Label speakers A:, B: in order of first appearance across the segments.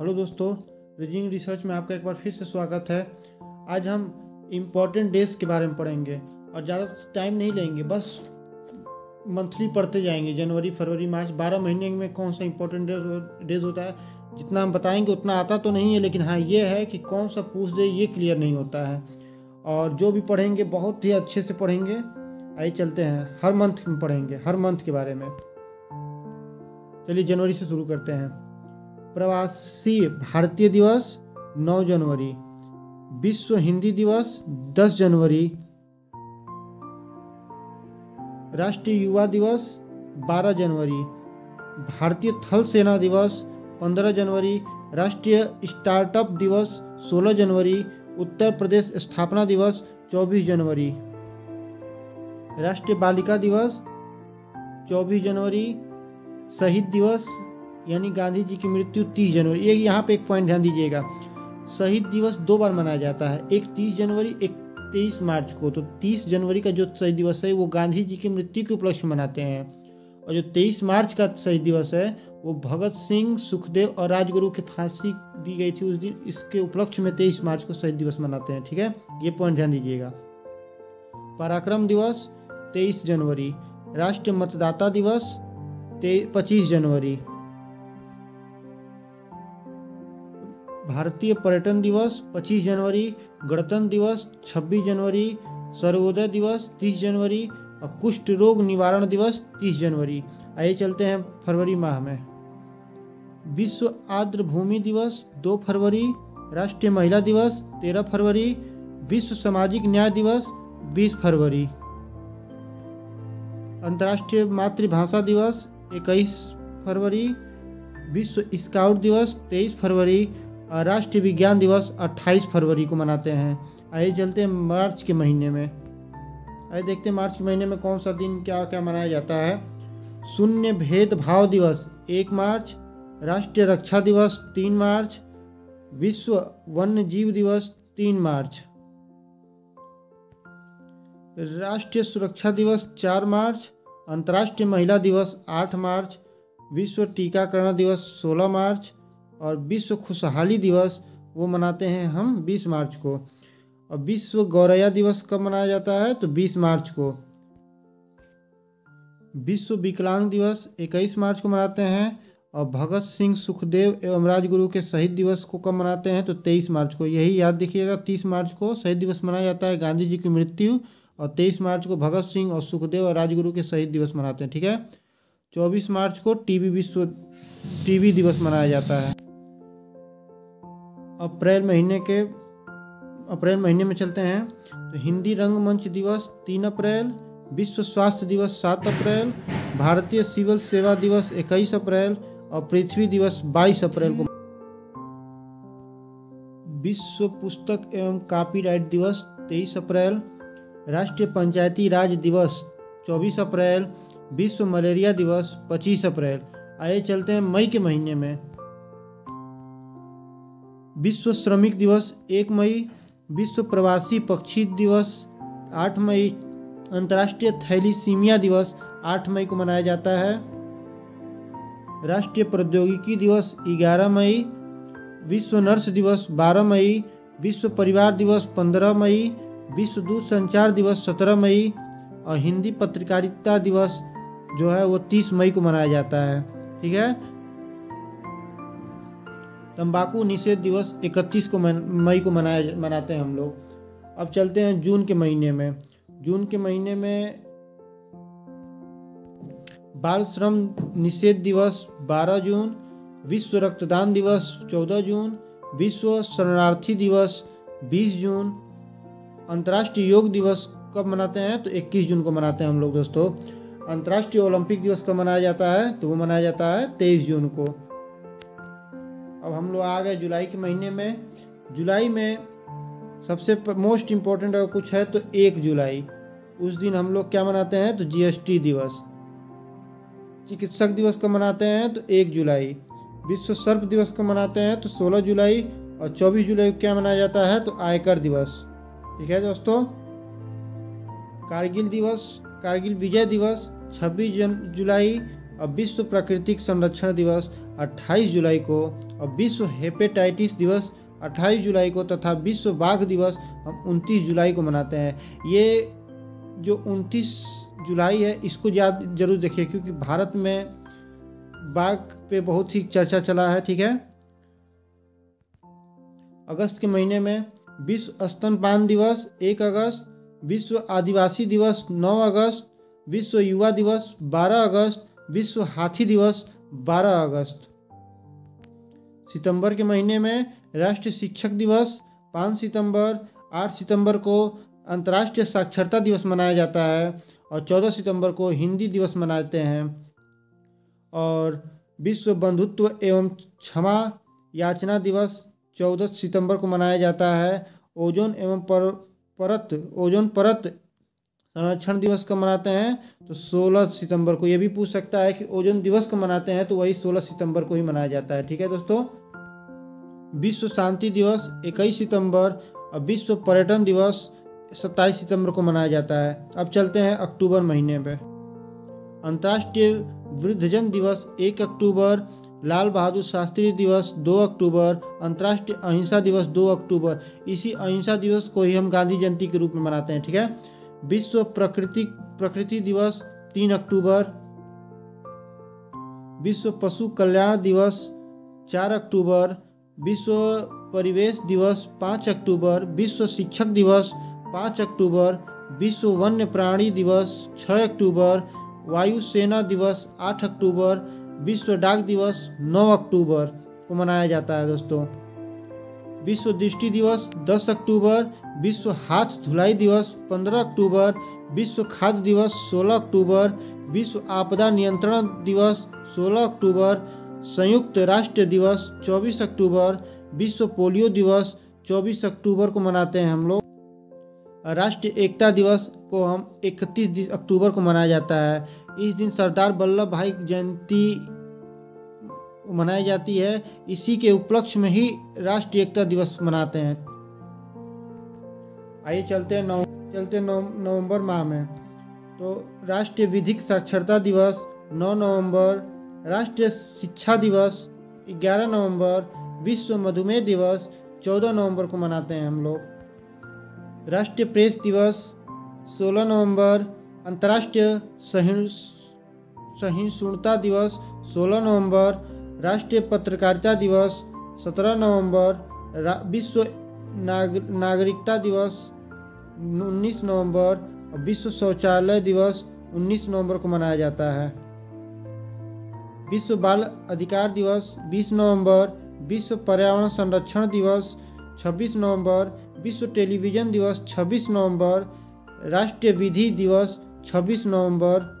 A: Hello दोस्तों reading research में आपका एक बार फिर से स्वागत है। आज हम इम्पोर्टेंट डेज़ के बारे में पढ़ेंगे और ज़्यादा टाइम नहीं लेंगे, बस मंथली पढ़ते जाएँगे। जनवरी, फरवरी, मार्च, बारह महीने में कौन सा इम्पोर्टेंट डेज़ होता है? जितना हम बताएँगे, उतना आता तो नहीं है, लेकिन हाँ ये है कि कौन सा पूछ दे, ये क्लियर नहीं होता है। और जो भी पढ़ेंगे, बहुत ही अच्छे से पढ़ेंगे। आइए चलते हैं, हर मंथ में पढ़ेंगे, हर मंथ के बारे में। चलिए, जनवरी से शुरू करते हैं। प्रवासी भारतीय दिवस 9 जनवरी, विश्व हिंदी दिवस 10 जनवरी, राष्ट्रीय युवा दिवस 12 जनवरी, भारतीय थल सेना दिवस 15 जनवरी, राष्ट्रीय स्टार्टअप दिवस 16 जनवरी, उत्तर प्रदेश स्थापना दिवस 24 जनवरी, राष्ट्रीय बालिका दिवस 24 जनवरी, शहीद दिवस यानी गांधी जी की मृत्यु 30 जनवरी, ये यहाँ पे एक पॉइंट ध्यान दीजिएगा। शहीद दिवस दो बार मनाया जाता है। एक 30 जनवरी, एक 23 मार्च को। तो 30 जनवरी का जो शहीद दिवस है, वो गांधी जी की मृत्यु के उपलक्ष्य मनाते हैं। और जो 23 मार्च का शहीद दिवस है, वो भगत सिंह, सुखदेव और राजगुरु की फांसी दी गई थी उस दिन। इसके उपलक्ष्य में 23 मार्च को शहीद दिवस मनाते हैं, ठीक है? ये पॉइंट ध्यान दीजिएगा। पराक्रम दिवस 23 जनवरी। राष्ट्रीय मतदाता दिवस पच्चीस जनवरी। भारतीय पर्यटन दिवस 25 जनवरी, गणतंत्र दिवस 26 जनवरी, सर्वोदय दिवस 30 जनवरी और कुष्ठ रोग निवारण दिवस 30 जनवरी। आइए चलते हैं फरवरी माह में। विश्व आर्द्र भूमि दिवस 2 फरवरी, राष्ट्रीय महिला दिवस 13 फरवरी, विश्व सामाजिक न्याय दिवस 20 फरवरी। अंतर्राष्ट्रीय मातृभाषा दिवस 21 फरवरी, विश्व स्काउट दिवस 23 फरवरी राष्ट्रीय विज्ञान दिवस 28 फरवरी को मनाते हैं। आइए चलते हैं मार्च के महीने में। आइए देखते हैं मार्च के महीने में कौन सा दिन क्या क्या मनाया जाता है। शून्य भेदभाव दिवस, एक मार्च। राष्ट्रीय रक्षा दिवस, तीन मार्च। विश्व वन्य जीव दिवस, तीन मार्च। राष्ट्रीय सुरक्षा दिवस, चार मार्च। अंतर्राष्ट्रीय महिला दिवस, आठ मार्च। विश्व टीकाकरण दिवस, सोलह मार्च। और विश्व खुशहाली दिवस वो मनाते हैं हम 20 मार्च को। और विश्व गौरैया दिवस कब मनाया जाता है? तो 20 मार्च को। विश्व विकलांग दिवस 21 मार्च को मनाते हैं और भगत सिंह सुखदेव एवं राजगुरु के शहीद दिवस को कब मनाते हैं? तो 23 मार्च को। यही याद रखिएगा 30 मार्च को शहीद दिवस मनाया जाता है, गांधी जी की मृत्यु और 23 मार्च को भगत सिंह और सुखदेव और राजगुरु के शहीद दिवस मनाते हैं, ठीक है? 24 मार्च को टीबी विश्व टीबी दिवस मनाया जाता है। अप्रैल महीने के, अप्रैल महीने में चलते हैं। तो हिंदी रंगमंच दिवस तीन अप्रैल, विश्व स्वास्थ्य दिवस सात अप्रैल, भारतीय सिविल सेवा दिवस इक्कीस अप्रैल और पृथ्वी दिवस बाईस अप्रैल को। विश्व पुस्तक एवं कॉपीराइट दिवस तेईस अप्रैल, राष्ट्रीय पंचायती राज दिवस चौबीस अप्रैल, विश्व मलेरिया दिवस पच्चीस अप्रैल। आइए चलते हैं मई के महीने में। विश्व श्रमिक दिवस, एक मई, विश्व प्रवासी पक्षी दिवस, आठ मई, अंतर्राष्ट्रीय थैलीसीमिया दिवस, आठ मई को मनाया जाता है। राष्ट्रीय प्रौद्योगिकी दिवस, ग्यारह मई, विश्व नर्स दिवस, बारह मई, विश्व परिवार दिवस, पंद्रह मई, विश्व दूध संचार दिवस, सत्रह मई, और हिंदी पत्रकारिता दिवस जो है वो तीस मई को मनाया जाता है। ठीक है? तंबाकू निषेध दिवस 31 को मई को मनाया मनाते हैं हम लोग। अब चलते हैं जून के महीने में। जून के महीने में बाल श्रम निषेध दिवस 12 जून, विश्व रक्तदान दिवस 14 जून, विश्व शरणार्थी दिवस 20 जून, अंतर्राष्ट्रीय योग दिवस कब मनाते हैं? तो 21 जून को मनाते हैं हम लोग दोस्तों। अंतर्राष्ट्रीय ओलंपिक दिवस कब मनाया जाता है? तो वो मनाया जाता है 23 जून को। अब हम लोग आ गए जुलाई के महीने में। जुलाई में सबसे मोस्ट इम्पोर्टेंट अगर कुछ है तो एक जुलाई। उस दिन हम लोग क्या मनाते हैं? तो जीएसटी दिवस। चिकित्सक दिवस को मनाते हैं तो एक जुलाई। विश्व सर्प दिवस को मनाते हैं तो सोलह जुलाई। और चौबीस जुलाई को क्या मनाया जाता है? तो आयकर दिवस। ठीक है दोस्तों? कारगिल दिवस, कारगिल विजय दिवस, छब्बीस जुलाई। और विश्व प्राकृतिक संरक्षण दिवस 28 जुलाई को। और विश्व हेपेटाइटिस दिवस 28 जुलाई को तथा विश्व बाघ दिवस हम 29 जुलाई को मनाते हैं। ये जो 29 जुलाई है, इसको याद ज़रूर देखिए, क्योंकि भारत में बाघ पे बहुत ही चर्चा चला है, ठीक है? अगस्त के महीने में विश्व स्तनपान दिवस एक अगस्त, विश्व आदिवासी दिवस नौ अगस्त, विश्व युवा दिवस बारह अगस्त, विश्व हाथी दिवस बारह अगस्त। सितंबर के महीने में राष्ट्रीय शिक्षक दिवस, पाँच सितंबर, आठ सितंबर को अंतर्राष्ट्रीय साक्षरता दिवस मनाया जाता है और चौदह सितंबर को हिंदी दिवस मनाते हैं। और विश्व बंधुत्व एवं क्षमा याचना दिवस चौदह सितंबर को मनाया जाता है। ओजोन एवं पर, परत, ओजोन परत संरक्षण दिवस कब मनाते हैं तो 16 सितंबर को यह भी पूछ सकता है कि ओजोन दिवस कब मनाते हैं तो वही 16 सितंबर को ही मनाया जाता है, ठीक है दोस्तों? विश्व शांति दिवस 21 सितंबर और विश्व पर्यटन दिवस 27 सितंबर को मनाया जाता है। अब चलते हैं अक्टूबर महीने पे। अंतर्राष्ट्रीय वृद्धजन दिवस 1 अक्टूबर, लाल बहादुर शास्त्री दिवस 2 अक्टूबर, अंतर्राष्ट्रीय अहिंसा दिवस 2 अक्टूबर। इसी अहिंसा दिवस को ही हम गांधी जयंती के रूप में मनाते हैं, ठीक है? विश्व प्रकृति प्रकृति दिवस, तीन अक्टूबर। विश्व पशु कल्याण दिवस, चार अक्टूबर। विश्व परिवेश दिवस, पाँच अक्टूबर। विश्व शिक्षक दिवस, पाँच अक्टूबर। विश्व वन्य प्राणी दिवस, छः अक्टूबर। वायुसेना दिवस, आठ अक्टूबर। विश्व डाक दिवस, नौ अक्टूबर को मनाया जाता है, दोस्तों। विश्व दृष्टि दिवस 10 अक्टूबर, विश्व हाथ धुलाई दिवस 15 अक्टूबर, विश्व खाद्य दिवस 16 अक्टूबर, विश्व आपदा नियंत्रण दिवस 16 अक्टूबर, संयुक्त राष्ट्र दिवस 24 अक्टूबर, विश्व पोलियो दिवस 24 अक्टूबर को मनाते हैं हम लोग। राष्ट्रीय एकता दिवस को हम 31 अक्टूबर को मनाया जाता है। इस दिन सरदार वल्लभ भाई जयंती मनाई जाती है। इसी के उपलक्ष्य में ही राष्ट्रीय एकता दिवस मनाते हैं। आइए चलते हैं नौ चलते नवंबर माह में। तो राष्ट्रीय विधिक साक्षरता दिवस 9 नवंबर। राष्ट्रीय शिक्षा दिवस 11 नवंबर। विश्व मधुमेह दिवस 14 नवंबर को मनाते हैं हम लोग। राष्ट्रीय प्रेस दिवस 16 नवंबर। अंतर्राष्ट्रीय सहिष्णुता दिवस 16 नवंबर। राष्ट्रीय पत्रकारिता दिवस 17 नवंबर विश्व नाग, नागरिकता दिवस 19 नवंबर विश्व शौचालय दिवस 19 नवंबर को मनाया जाता है। विश्व बाल अधिकार दिवस 20 नवंबर विश्व पर्यावरण संरक्षण दिवस 26 नवंबर विश्व टेलीविज़न दिवस 26 नवंबर राष्ट्रीय विधि दिवस 26 नवंबर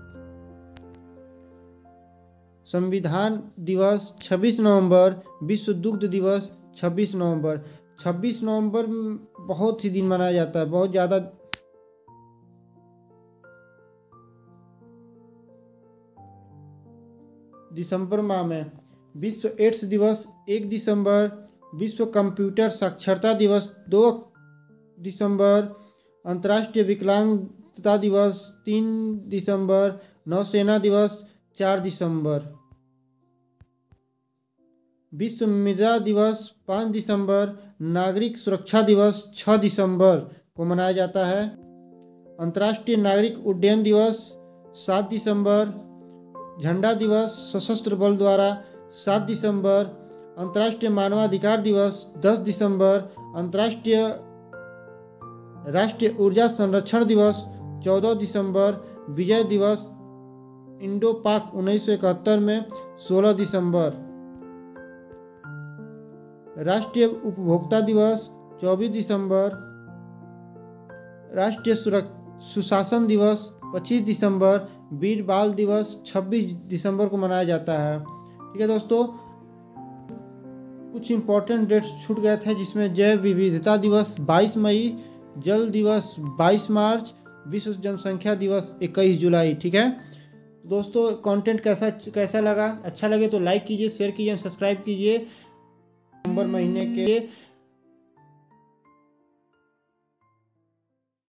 A: संविधान दिवस 26 नवंबर, विश्व दुग्ध दिवस 26 नवंबर। 26 नवंबर बहुत ही दिन मनाया जाता है, बहुत ज़्यादा। दिसंबर माह में विश्व एड्स दिवस एक दिसंबर, विश्व कंप्यूटर साक्षरता दिवस दो दिसंबर, अंतर्राष्ट्रीय विकलांगता दिवस तीन दिसंबर, नौसेना दिवस चार दिसंबर। विश्व मृदा दिवस पाँच दिसंबर, नागरिक सुरक्षा दिवस छः दिसंबर को मनाया जाता है। अंतर्राष्ट्रीय नागरिक उड्डयन दिवस सात दिसंबर, झंडा दिवस सशस्त्र बल द्वारा सात दिसंबर, अंतर्राष्ट्रीय मानवाधिकार दिवस दस दिसंबर, अंतर्राष्ट्रीय राष्ट्रीय ऊर्जा संरक्षण दिवस चौदह दिसंबर, विजय दिवस इंडो पाक उन्नीस सौ इकहत्तर में 16 दिसंबर। राष्ट्रीय उपभोक्ता दिवस 24 दिसंबर। राष्ट्रीय सुशासन दिवस 25 दिसंबर। वीर बाल दिवस 26 दिसंबर को मनाया जाता है। ठीक है दोस्तों, कुछ इंपॉर्टेंट डेट्स छूट गए थे जिसमें जैव विविधता दिवस 22 मई, जल दिवस 22 मार्च, विश्व जनसंख्या दिवस 21 जुलाई। ठीक है? दोस्तों कंटेंट कैसा कैसा लगा? अच्छा लगे तो लाइक कीजिए शेयर कीजिए सब्सक्राइब कीजिए। नवंबर महीने के